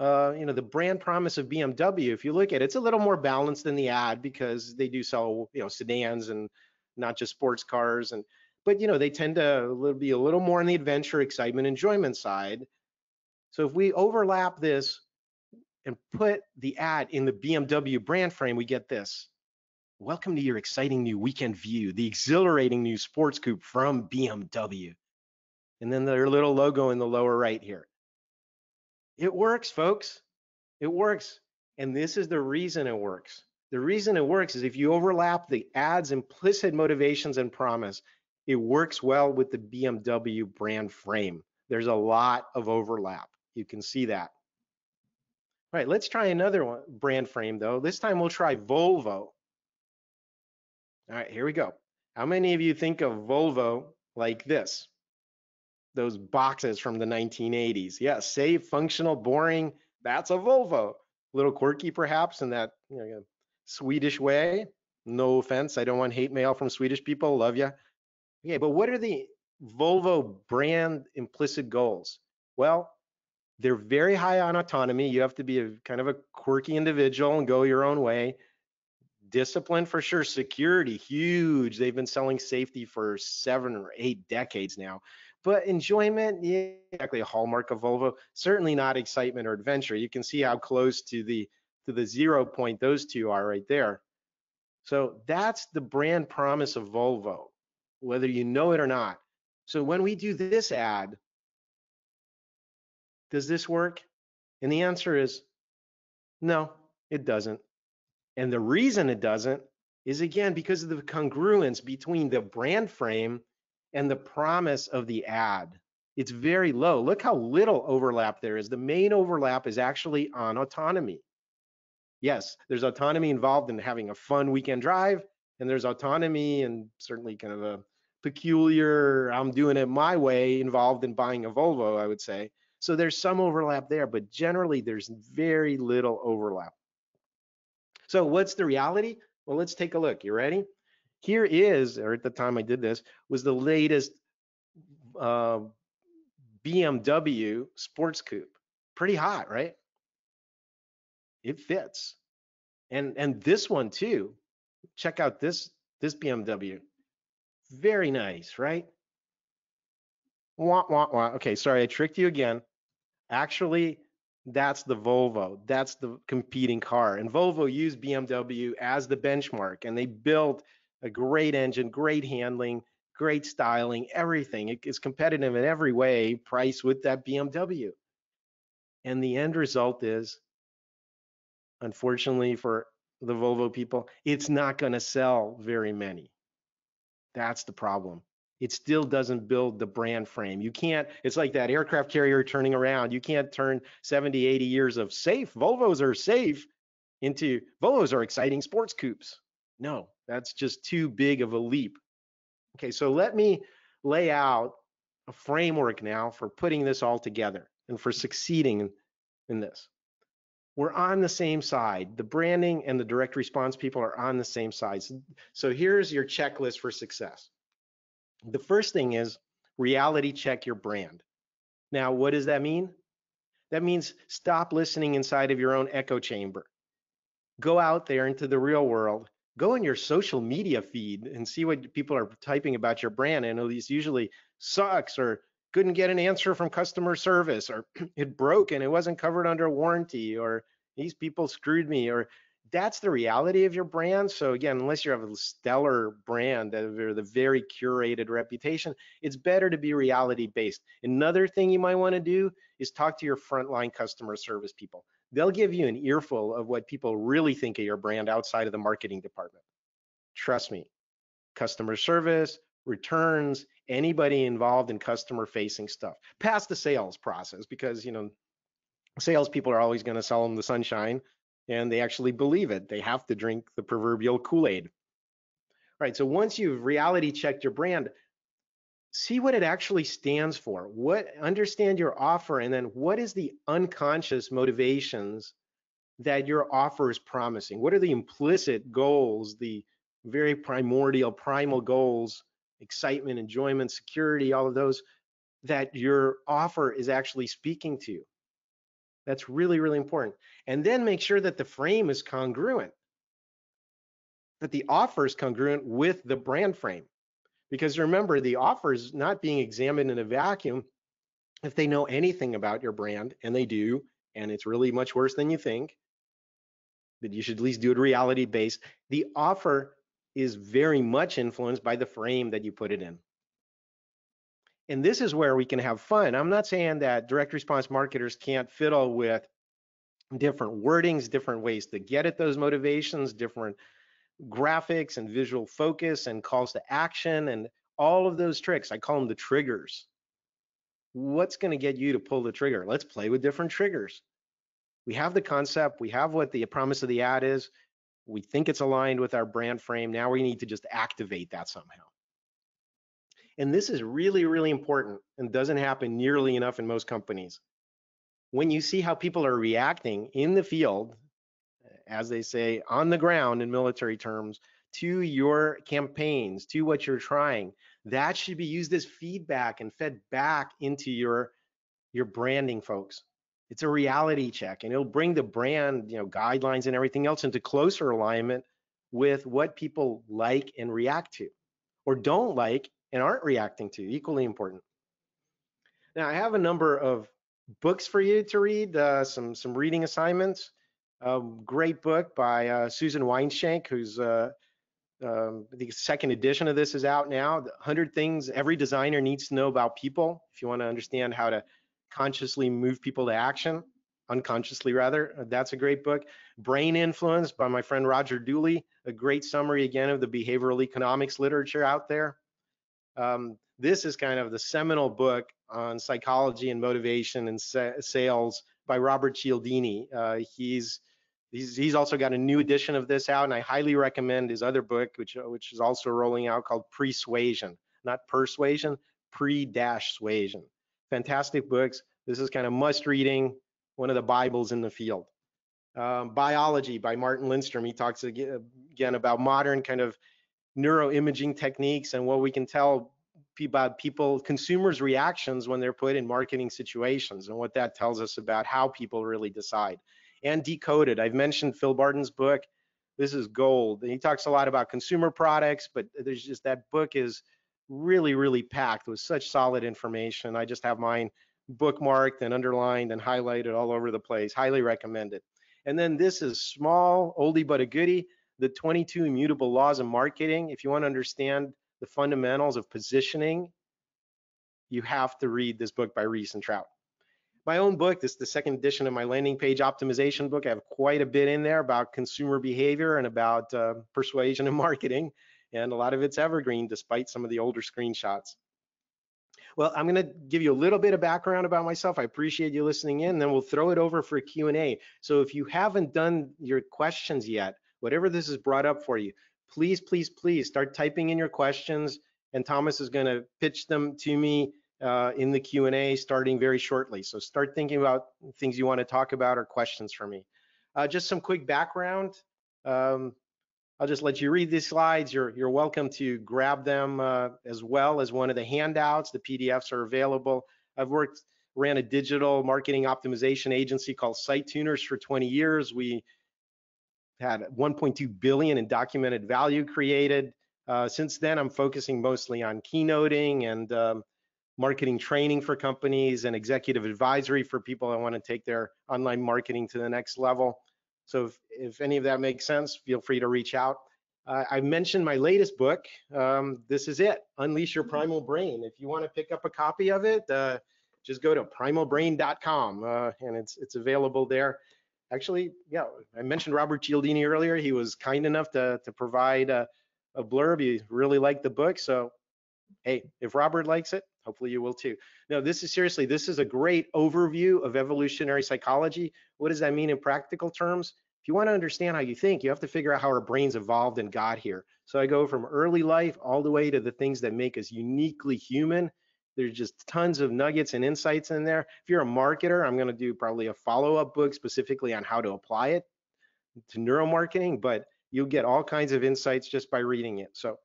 uh, you know, the brand promise of BMW, if you look at it, it's a little more balanced than the ad because they do sell, you know, sedans and not just sports cars. And, but, you know, they tend to be a little more on the adventure, excitement, enjoyment side. So if we overlap this and put the ad in the BMW brand frame, we get this. Welcome to your exciting new weekend view, the exhilarating new sports coupe from BMW. And then their little logo in the lower right here. It works, folks. It works. And this is the reason it works. The reason it works is if you overlap the ads, implicit motivations, and promise, it works well with the BMW brand frame. There's a lot of overlap. You can see that. All right, let's try another one, brand frame though. This time we'll try Volvo. All right, here we go. How many of you think of Volvo like this? those boxes from the 1980s. Yeah, safe, functional, boring. That's a Volvo. A little quirky, perhaps, in that you know, Swedish way. No offense. I don't want hate mail from Swedish people. Love you. Okay, but what are the Volvo brand implicit goals? Well, they're very high on autonomy. You have to be a kind of a quirky individual and go your own way. Discipline for sure. Security, huge. They've been selling safety for seven or eight decades now. But enjoyment, yeah, exactly a hallmark of Volvo. Certainly not excitement or adventure. You can see how close to the to the zero point those two are right there. So that's the brand promise of Volvo, whether you know it or not. So when we do this ad, does this work? And the answer is no, it doesn't. And the reason it doesn't is again because of the congruence between the brand frame and the promise of the ad. It's very low. Look how little overlap there is. The main overlap is actually on autonomy. Yes, there's autonomy involved in having a fun weekend drive, and there's autonomy and certainly kind of a peculiar, I'm doing it my way involved in buying a Volvo, I would say. So there's some overlap there, but generally there's very little overlap. So what's the reality? Well, let's take a look. You ready? Here is, or at the time I did this, was the latest uh, BMW sports coupe. Pretty hot, right? It fits. And and this one too. Check out this this BMW. Very nice, right? Wah, wah, wah. Okay, sorry, I tricked you again. Actually, that's the Volvo. That's the competing car. And Volvo used BMW as the benchmark, and they built a great engine, great handling, great styling, everything. It is competitive in every way, price with that BMW. And the end result is, unfortunately for the Volvo people, it's not going to sell very many. That's the problem. It still doesn't build the brand frame. You can't, it's like that aircraft carrier turning around. You can't turn 70, 80 years of safe, Volvos are safe, into Volvos are exciting sports coupes. No, that's just too big of a leap. Okay, so let me lay out a framework now for putting this all together and for succeeding in this. We're on the same side. The branding and the direct response people are on the same side. So here's your checklist for success. The first thing is reality check your brand. Now, what does that mean? That means stop listening inside of your own echo chamber. Go out there into the real world. Go in your social media feed and see what people are typing about your brand. And these usually sucks or couldn't get an answer from customer service or it broke and it wasn't covered under warranty or these people screwed me or that's the reality of your brand. So again, unless you have a stellar brand that are the very curated reputation, it's better to be reality based. Another thing you might want to do is talk to your frontline customer service people. They'll give you an earful of what people really think of your brand outside of the marketing department. Trust me, customer service, returns, anybody involved in customer facing stuff past the sales process because you know salespeople are always going to sell them the sunshine and they actually believe it. They have to drink the proverbial Kool-Aid. All right, So once you've reality checked your brand, see what it actually stands for. What understand your offer and then what is the unconscious motivations that your offer is promising? What are the implicit goals, the very primordial primal goals excitement, enjoyment, security, all of those that your offer is actually speaking to. That's really, really important. And then make sure that the frame is congruent, that the offer is congruent with the brand frame. Because remember, the offer is not being examined in a vacuum. If they know anything about your brand, and they do, and it's really much worse than you think, but you should at least do it reality based. The offer is very much influenced by the frame that you put it in. And this is where we can have fun. I'm not saying that direct response marketers can't fiddle with different wordings, different ways to get at those motivations, different graphics and visual focus and calls to action and all of those tricks. I call them the triggers. What's going to get you to pull the trigger? Let's play with different triggers. We have the concept, we have what the promise of the ad is we think it's aligned with our brand frame. Now we need to just activate that somehow. And this is really, really important and doesn't happen nearly enough in most companies. When you see how people are reacting in the field, as they say, on the ground in military terms, to your campaigns, to what you're trying, that should be used as feedback and fed back into your, your branding folks. It's a reality check and it'll bring the brand, you know, guidelines and everything else into closer alignment with what people like and react to or don't like and aren't reacting to, equally important. Now, I have a number of books for you to read, uh, some some reading assignments. A great book by uh, Susan Weinschenk, who's uh, um, the second edition of this is out now. 100 things every designer needs to know about people. If you want to understand how to consciously move people to action, unconsciously rather. Uh, that's a great book. Brainfluence by my friend Roger Dooley, a great summary again of the behavioral economics literature out there. Um, this is kind of the seminal book on psychology and motivation and sa sales by Robert Cialdini. Uh, he's, he's he's also got a new edition of this out, and I highly recommend his other book, which which is also rolling out called Pre-Suasion, not Persuasion, Pre-Suasion fantastic books. This is kind of must reading, one of the Bibles in the field. Um, Buyology by Martin Lindstrom. He talks again about modern kind of neuroimaging techniques and what we can tell about people, consumers' reactions when they're put in marketing situations and what that tells us about how people really decide. And Decoded. I've mentioned Phil Barden's book. This is gold. And he talks a lot about consumer products, but there's just that book is really, really packed with such solid information. I just have mine bookmarked and underlined and highlighted all over the place. Highly recommend it. And then this is small, oldie but a goodie, the 22 immutable laws of marketing. If you want to understand the fundamentals of positioning, you have to read this book by Ries and Trout. My own book, this is the second edition of my landing page optimization book. I have quite a bit in there about consumer behavior and about uh, persuasion and marketing and a lot of it's evergreen despite some of the older screenshots. Well, I'm going to give you a little bit of background about myself. I appreciate you listening in, then we'll throw it over for a Q&A. So if you haven't done your questions yet, whatever this has brought up for you, please, please, please start typing in your questions, and Thomas is going to pitch them to me uh, in the Q&A starting very shortly. So start thinking about things you want to talk about or questions for me. Uh, just some quick background. Um, I'll just let you read these slides. You're, you're welcome to grab them uh, as well as one of the handouts. The PDFs are available. I've worked ran a digital marketing optimization agency called SiteTuners for 20 years. We had 1.2 billion in documented value created. Uh, since then, I'm focusing mostly on keynoting and um, marketing training for companies and executive advisory for people that want to take their online marketing to the next level. So if, if any of that makes sense, feel free to reach out. Uh, I mentioned my latest book. Um, this is it, Unleash Your Primal Brain. If you want to pick up a copy of it, uh, just go to primalbrain.com uh, and it's it's available there. Actually, yeah, I mentioned Robert Cialdini earlier. He was kind enough to to provide a, a blurb. He really liked the book, so hey, if Robert likes it, hopefully you will too. No, this is seriously, this is a great overview of evolutionary psychology. What does that mean in practical terms? If you want to understand how you think, you have to figure out how our brains evolved and got here. So I go from early life all the way to the things that make us uniquely human. There's just tons of nuggets and insights in there. If you're a marketer, I'm going to do probably a follow-up book specifically on how to apply it to neuromarketing, but you'll get all kinds of insights just by reading it. So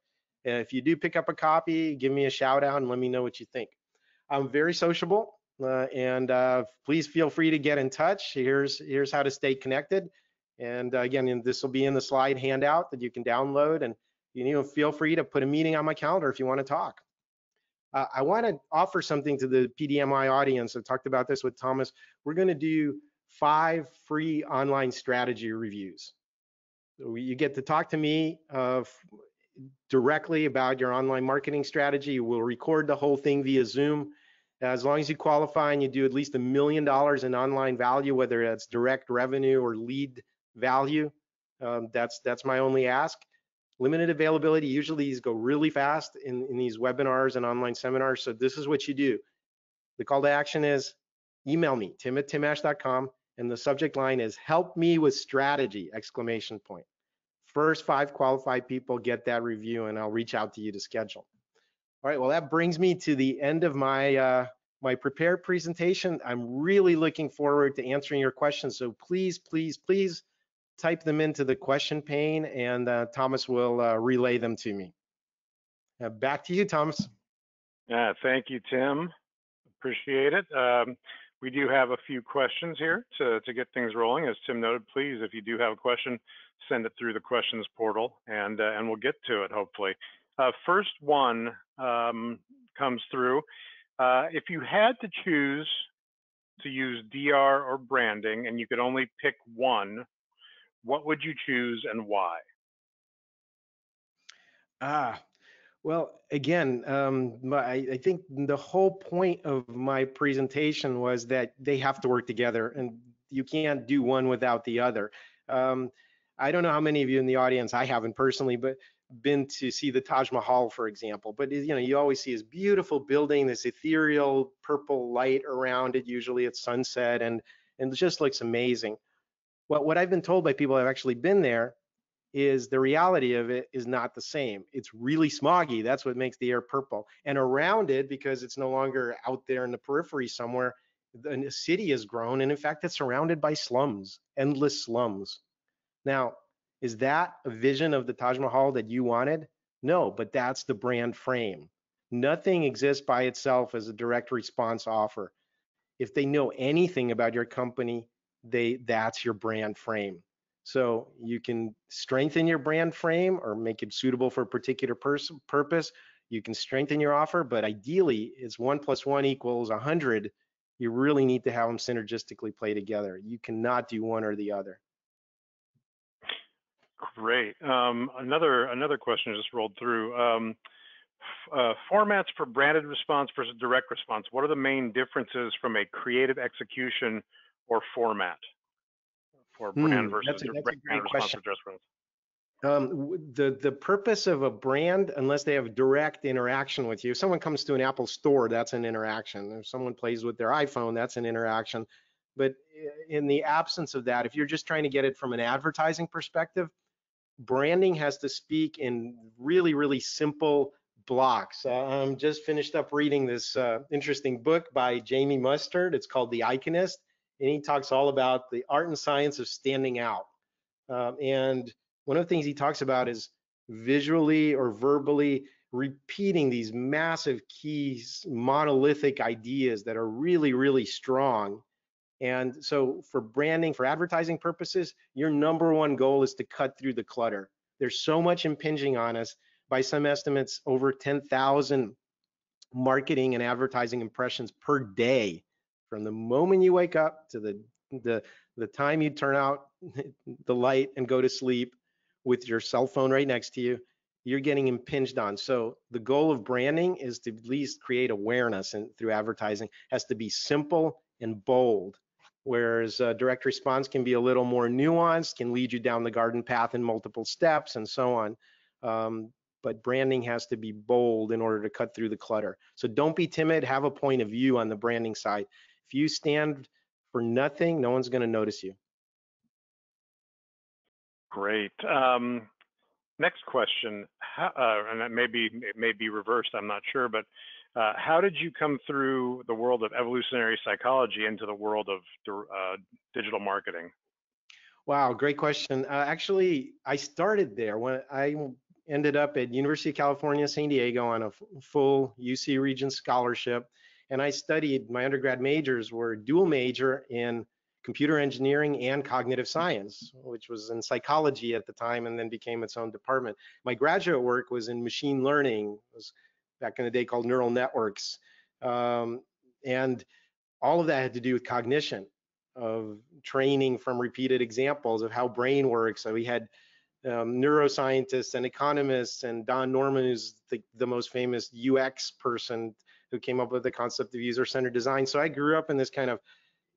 if you do pick up a copy, give me a shout out and let me know what you think. I'm very sociable uh, and uh, please feel free to get in touch. Here's, here's how to stay connected. And uh, again, this will be in the slide handout that you can download and you know, feel free to put a meeting on my calendar if you want to talk. Uh, I want to offer something to the PDMI audience. I've talked about this with Thomas. We're going to do five free online strategy reviews. You get to talk to me uh, directly about your online marketing strategy. We'll record the whole thing via Zoom. As long as you qualify and you do at least a million dollars in online value, whether that's direct revenue or lead value, um, that's that's my only ask. Limited availability. Usually these go really fast in, in these webinars and online seminars. So this is what you do. The call to action is email me, tim at timash.com, and the subject line is help me with strategy, exclamation point first five qualified people get that review and I'll reach out to you to schedule. All right, well, that brings me to the end of my, uh, my prepared presentation. I'm really looking forward to answering your questions. So please, please, please type them into the question pane and uh, Thomas will uh, relay them to me. Uh, back to you, Thomas. Thank you, Tim. Appreciate it. Um, we do have a few questions here to, to get things rolling. As Tim noted, please, if you do have a question, send it through the questions portal and, uh, and we'll get to it hopefully. Uh, first one um, comes through. Uh, if you had to choose to use DR or branding and you could only pick one, what would you choose and why? Ah, well, again, um, my, I think the whole point of my presentation was that they have to work together and you can't do one without the other. Um, I don't know how many of you in the audience, I haven't personally, but been to see the Taj Mahal, for example. But you know, you always see this beautiful building, this ethereal purple light around it, usually at sunset, and and it just looks amazing. Well, what I've been told by people who've actually been there is the reality of it is not the same. It's really smoggy. That's what makes the air purple. And around it, because it's no longer out there in the periphery somewhere, the city has grown. And in fact, it's surrounded by slums, endless slums. Now, is that a vision of the Taj Mahal that you wanted? No, but that's the brand frame. Nothing exists by itself as a direct response offer. If they know anything about your company, they that's your brand frame. So you can strengthen your brand frame or make it suitable for a particular purpose. You can strengthen your offer, but ideally it's one plus one equals 100. You really need to have them synergistically play together. You cannot do one or the other. Great. Um, another another question just rolled through. Um, uh, formats for branded response versus direct response. What are the main differences from a creative execution or format? For brand hmm, versus that's a, brand question. Um, the the purpose of a brand, unless they have direct interaction with you, if someone comes to an Apple store, that's an interaction. If someone plays with their iPhone, that's an interaction. But in the absence of that, if you're just trying to get it from an advertising perspective, branding has to speak in really, really simple blocks. Uh, I'm just finished up reading this uh, interesting book by Jamie Mustard. It's called The Iconist and he talks all about the art and science of standing out. Um, and one of the things he talks about is visually or verbally repeating these massive keys, monolithic ideas that are really, really strong. And so for branding, for advertising purposes, your number one goal is to cut through the clutter. There's so much impinging on us. By some estimates, over 10,000 marketing and advertising impressions per day from the moment you wake up to the the the time you turn out the light and go to sleep with your cell phone right next to you you're getting impinged on. So the goal of branding is to at least create awareness and through advertising. Has to be simple and bold whereas uh, direct response can be a little more nuanced can lead you down the garden path in multiple steps and so on. Um, but branding has to be bold in order to cut through the clutter. So don't be timid. Have a point of view on the branding side if you stand for nothing, no one's going to notice you. Great. Um, next question, how, uh, and that may be it may be reversed. I'm not sure, but uh, how did you come through the world of evolutionary psychology into the world of uh, digital marketing? Wow, great question. Uh, actually, I started there when I ended up at University of California, San Diego on a full UC Regents scholarship and I studied, my undergrad majors were dual major in computer engineering and cognitive science, which was in psychology at the time and then became its own department. My graduate work was in machine learning, was back in the day called neural networks. Um, and all of that had to do with cognition, of training from repeated examples of how brain works. So we had um, neuroscientists and economists and Don Norman, who's the, the most famous UX person who came up with the concept of user-centered design. So I grew up in this kind of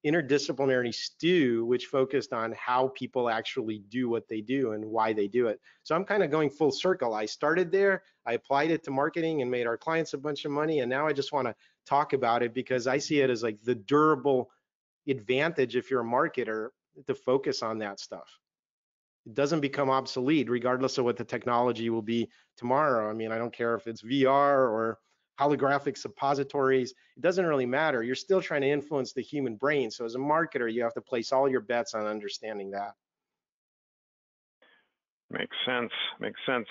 interdisciplinary stew, which focused on how people actually do what they do and why they do it. So I'm kind of going full circle. I started there, I applied it to marketing and made our clients a bunch of money. And now I just want to talk about it because I see it as like the durable advantage if you're a marketer to focus on that stuff. It doesn't become obsolete regardless of what the technology will be tomorrow. I mean, I don't care if it's VR or holographic suppositories, it doesn't really matter. You're still trying to influence the human brain. So as a marketer, you have to place all your bets on understanding that. Makes sense. Makes sense.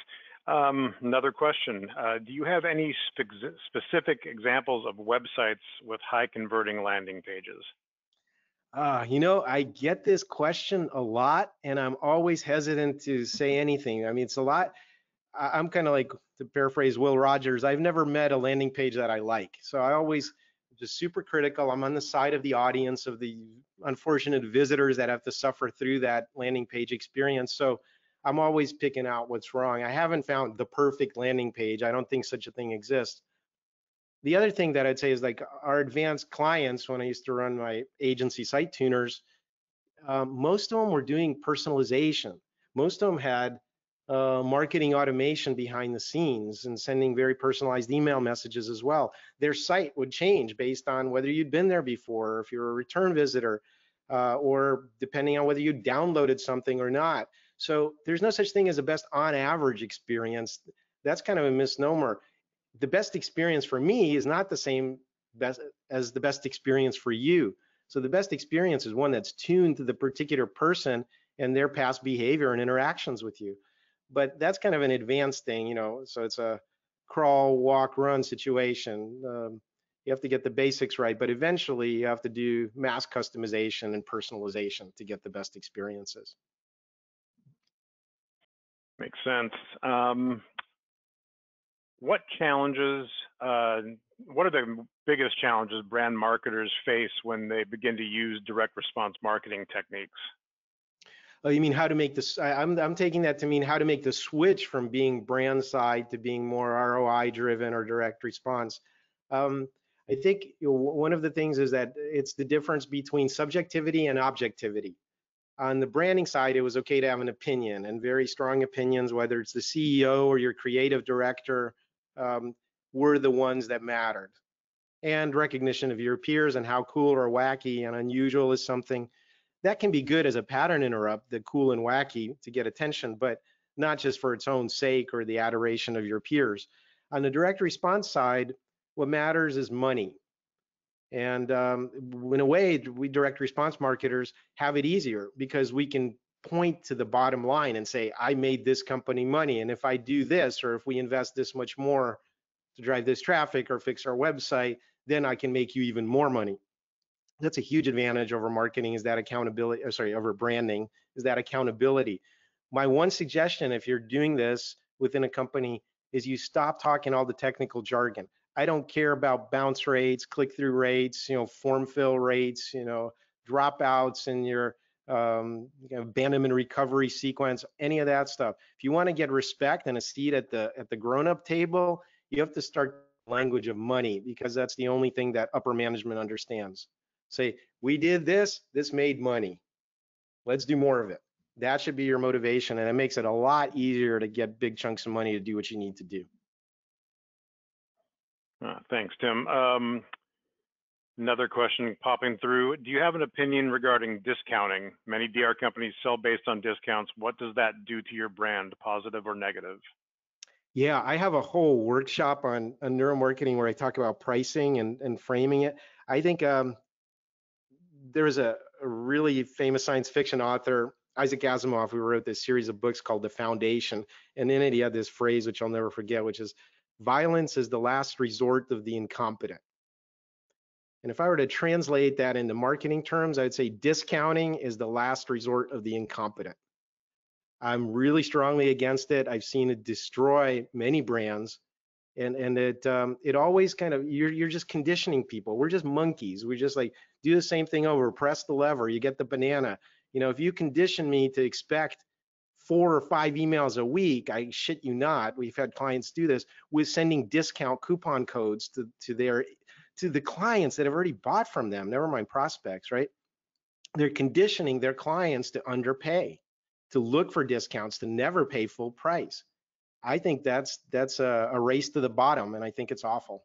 Um, another question. Uh, do you have any spe specific examples of websites with high converting landing pages? Uh, you know, I get this question a lot and I'm always hesitant to say anything. I mean, it's a lot. I'm kind of like to paraphrase Will Rogers, I've never met a landing page that I like. So I always just super critical. I'm on the side of the audience of the unfortunate visitors that have to suffer through that landing page experience. So I'm always picking out what's wrong. I haven't found the perfect landing page. I don't think such a thing exists. The other thing that I'd say is like our advanced clients, when I used to run my agency SiteTuners, um, most of them were doing personalization. Most of them had uh, marketing automation behind the scenes and sending very personalized email messages as well. Their site would change based on whether you'd been there before, or if you're a return visitor, uh, or depending on whether you downloaded something or not. So there's no such thing as a best on average experience. That's kind of a misnomer. The best experience for me is not the same best as the best experience for you. So the best experience is one that's tuned to the particular person and their past behavior and interactions with you but that's kind of an advanced thing, you know. So it's a crawl, walk, run situation. Um, you have to get the basics right, but eventually you have to do mass customization and personalization to get the best experiences. Makes sense. Um, what challenges, uh, what are the biggest challenges brand marketers face when they begin to use direct response marketing techniques? Oh, you mean how to make this? I, I'm I'm taking that to mean how to make the switch from being brand side to being more ROI driven or direct response. Um, I think you know, one of the things is that it's the difference between subjectivity and objectivity. On the branding side, it was okay to have an opinion and very strong opinions, whether it's the CEO or your creative director, um, were the ones that mattered. And recognition of your peers and how cool or wacky and unusual is something that can be good as a pattern interrupt, the cool and wacky to get attention, but not just for its own sake or the adoration of your peers. On the direct response side, what matters is money. And um, in a way, we direct response marketers have it easier because we can point to the bottom line and say, I made this company money. And if I do this, or if we invest this much more to drive this traffic or fix our website, then I can make you even more money. That's a huge advantage over marketing is that accountability, or sorry, over branding is that accountability. My one suggestion, if you're doing this within a company, is you stop talking all the technical jargon. I don't care about bounce rates, click-through rates, you know, form fill rates, you know, dropouts in your um, abandonment recovery sequence, any of that stuff. If you want to get respect and a seat at the at the grown-up table, you have to start language of money because that's the only thing that upper management understands. Say, we did this, this made money. Let's do more of it. That should be your motivation, and it makes it a lot easier to get big chunks of money to do what you need to do. Uh, thanks, Tim. Um, Another question popping through. Do you have an opinion regarding discounting? Many DR companies sell based on discounts. What does that do to your brand, positive or negative? Yeah, I have a whole workshop on, on neuromarketing where I talk about pricing and, and framing it. I think um, there's a, a really famous science fiction author, Isaac Asimov, who wrote this series of books called The Foundation. And in it, he had this phrase, which I'll never forget, which is violence is the last resort of the incompetent. And if I were to translate that into marketing terms, I'd say discounting is the last resort of the incompetent. I'm really strongly against it. I've seen it destroy many brands. And, and it um, it always kind of you're you're just conditioning people. We're just monkeys. We just like do the same thing over. Press the lever, you get the banana. You know, if you condition me to expect four or five emails a week, I shit you not. We've had clients do this with sending discount coupon codes to to their to the clients that have already bought from them, never mind prospects, right? They're conditioning their clients to underpay, to look for discounts, to never pay full price. I think that's that's a, a race to the bottom, and I think it's awful.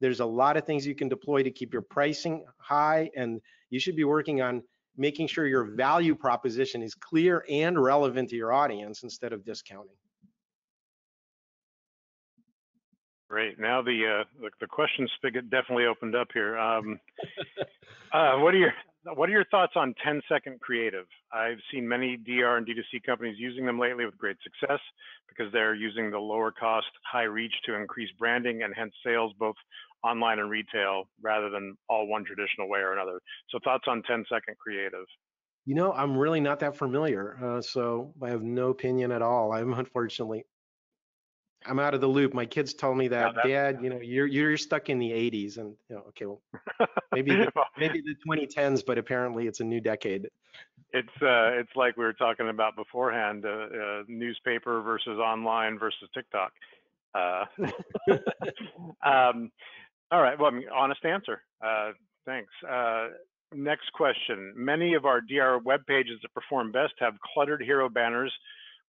There's a lot of things you can deploy to keep your pricing high, and you should be working on making sure your value proposition is clear and relevant to your audience instead of discounting. Great. Now the, uh, the, the question spigot definitely opened up here. Um, uh, what are your what are your thoughts on 10 second creative? I've seen many DR and D2C companies using them lately with great success because they're using the lower cost, high reach to increase branding and hence sales both online and retail rather than all one traditional way or another. So thoughts on 10 second creative? You know, I'm really not that familiar, uh, so I have no opinion at all. I'm unfortunately I'm out of the loop. My kids told me that, Dad, you know, you're you're stuck in the 80s, and you know, okay, well, maybe the, maybe the 2010s, but apparently it's a new decade. It's uh, it's like we were talking about beforehand, uh, uh, newspaper versus online versus TikTok. Uh, um, all right, well, I mean, honest answer. Uh, thanks. Uh, next question. Many of our DR web pages that perform best have cluttered hero banners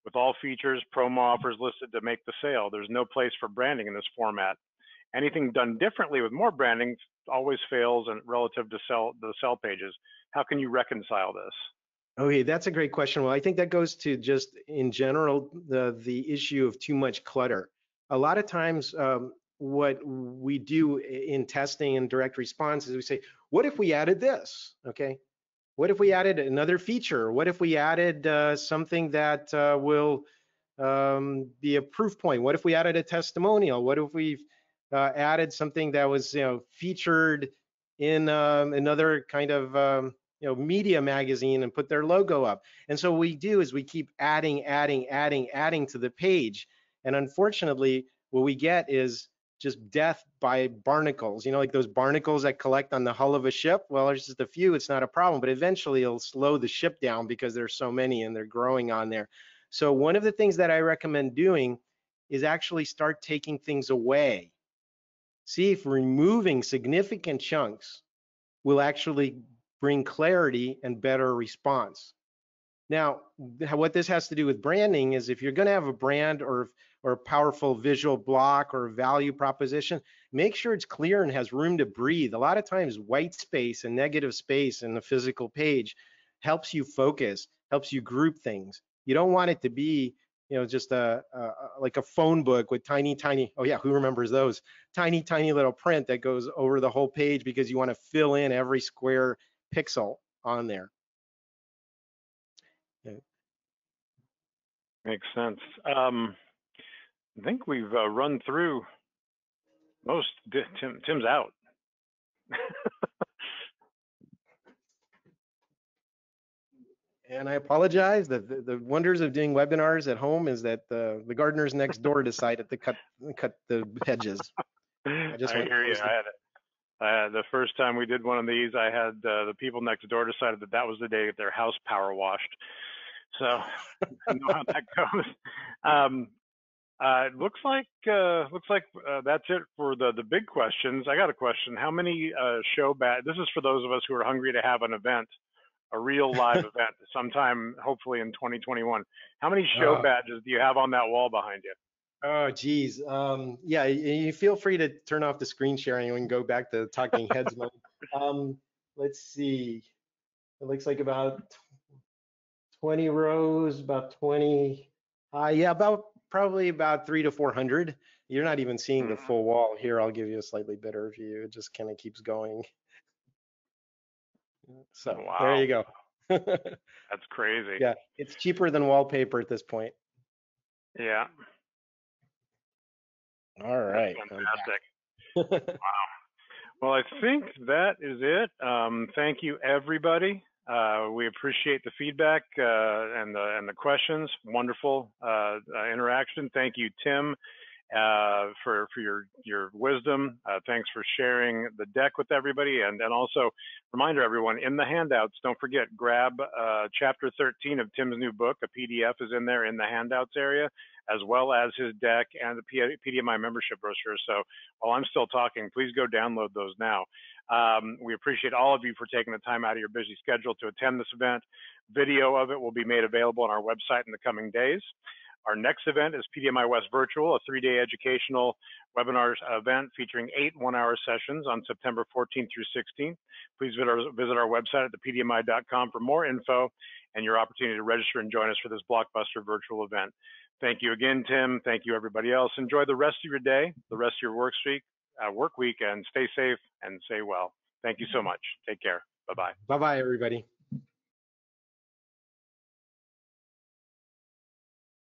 with all features, promo offers listed to make the sale. There's no place for branding in this format. Anything done differently with more branding always fails and relative to sell the sell pages. How can you reconcile this? Okay, that's a great question. Well, I think that goes to just in general the the issue of too much clutter. A lot of times, um, what we do in testing and direct response is we say, what if we added this? Okay, what if we added another feature? What if we added uh, something that uh, will um, be a proof point? What if we added a testimonial? What if we uh, added something that was, you know, featured in um, another kind of, um, you know, media magazine and put their logo up? And so what we do is we keep adding, adding, adding, adding to the page. And unfortunately, what we get is just death by barnacles, you know, like those barnacles that collect on the hull of a ship. Well, there's just a few, it's not a problem, but eventually it'll slow the ship down because there's so many and they're growing on there. So one of the things that I recommend doing is actually start taking things away. See if removing significant chunks will actually bring clarity and better response. Now, what this has to do with branding is if you're going to have a brand or or a powerful visual block or value proposition, make sure it's clear and has room to breathe. A lot of times white space and negative space in the physical page helps you focus, helps you group things. You don't want it to be, you know, just a, a like a phone book with tiny, tiny, oh yeah, who remembers those? Tiny, tiny little print that goes over the whole page because you want to fill in every square pixel on there. Makes sense. Um, I think we've uh, run through most. Tim, Tim's out. And I apologize. The, the, the wonders of doing webinars at home is that the, the gardeners next door decided to cut cut the hedges. I just I hear you. I had, I had the first time we did one of these. I had uh, the people next door decided that that was the day that their house power washed. So I know how that goes. Um, uh, it looks like uh, looks like uh, that's it for the the big questions. I got a question. How many uh, show badge? This is for those of us who are hungry to have an event, a real live event, sometime hopefully in 2021. How many show Uh. badges do you have on that wall behind you? Oh, geez. Um, yeah, you feel free to turn off the screen sharing and go back to talking heads mode. Um, let's see. It looks like about 20 rows, about 20. Uh, yeah, about probably about three to 400. You're not even seeing the Mhm. full wall here. I'll give you a slightly better view. It just kind of keeps going. So there you go. That's crazy. Yeah, it's cheaper than wallpaper at this point. Yeah. All right. That's fantastic. back. Well, I think that is it. Um, thank you, everybody. Uh, we appreciate the feedback uh, and the and the questions. Wonderful uh, uh, interaction. Thank you, Tim, uh, for for your your wisdom. Uh, thanks for sharing the deck with everybody, and and also reminder everyone in the handouts. Don't forget, grab chapter 13 of Tim's new book. A PDF is in there in the handouts area, as well as his deck and the PDMI membership brochure. So while I'm still talking, please go download those now. Um, we appreciate all of you for taking the time out of your busy schedule to attend this event. Video of it will be made available on our website in the coming days. Our next event is PDMI West Virtual, a three-day educational webinars event featuring eight one-hour sessions on September 14th through 16th. Please visit our, visit our website at thepdmi.com for more info and your opportunity to register and join us for this blockbuster virtual event. Thank you again, Tim. Thank you, everybody else. Enjoy the rest of your day, the rest of your work week, uh, work week, and stay safe and stay well. Thank you so much. Take care. Bye bye. Bye bye, everybody.